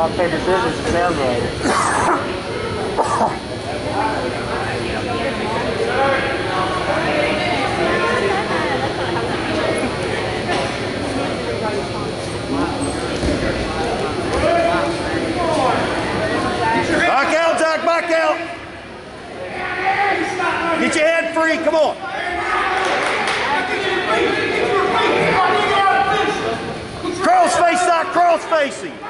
Rock, paper, scissors, it sounds like. Back out, Zach, back out. Get your head free, come on. Cross face, cross facing.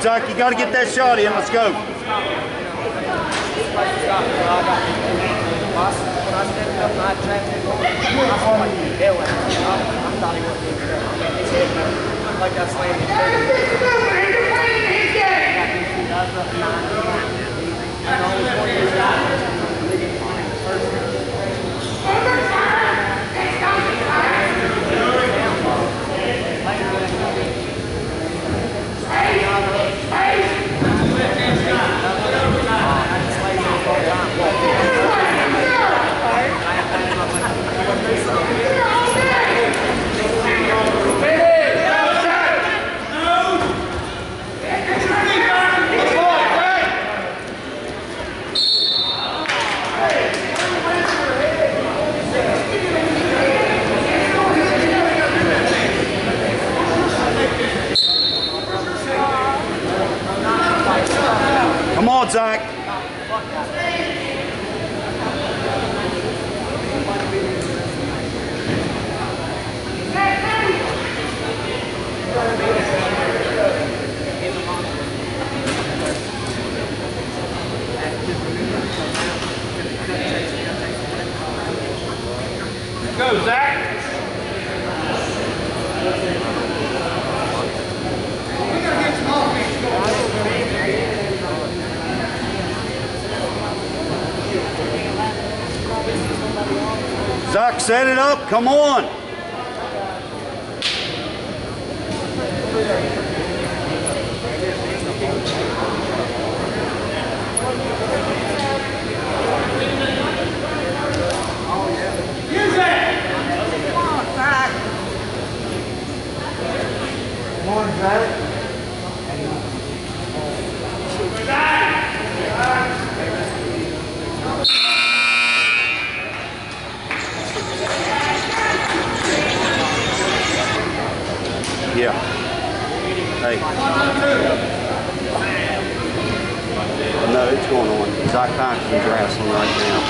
Zach, you got to get that shot in. Let's go. I and I trapped him, I saw like hell at him. I, I thought he wasn't even there. His head went like I slammed his head. I was up nine. And only 20 years old. First Come on, Zach. Zach. Zach, set it up. Come on. Yeah. Hey. No, it's going on. Zach Paxton's wrestling right now.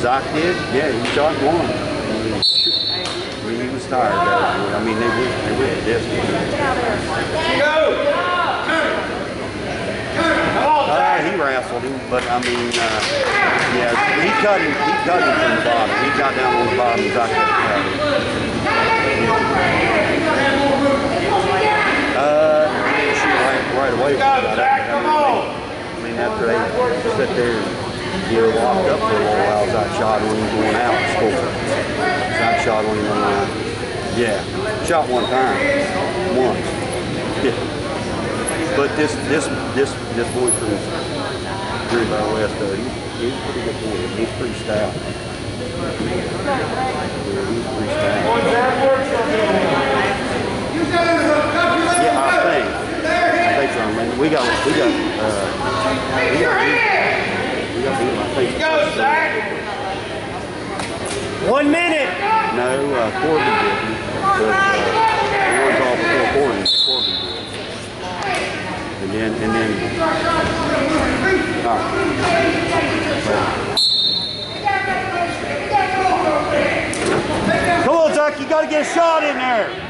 Zach did? Yeah, he shot one. I mean, he was tired. I mean, they went, they the distance. Uh, he wrestled him, but I mean, uh, yeah, he cut him. He cut him from the bottom. He got down on the bottom and got cut. Uh, he didn't shoot right, away. Go. I mean, after they sit there and get locked up for a little while, I shot he was going out and scored. I shot when he went out. Yeah, shot one time, once. Yeah. But this this this this boy from Green Valley West, uh, he, he's a pretty good boy. He's pretty stout. Yeah, he's pretty stout. Yeah, I think. I think so. I mean, we got we got uh, we got we got beat, I think. Go, Zach. One minute. No, uh, Corbin didn't. But uh, the one call before Corbin, Corbin did. And then and then. All right. Come on, Zach. You got to get a shot in there.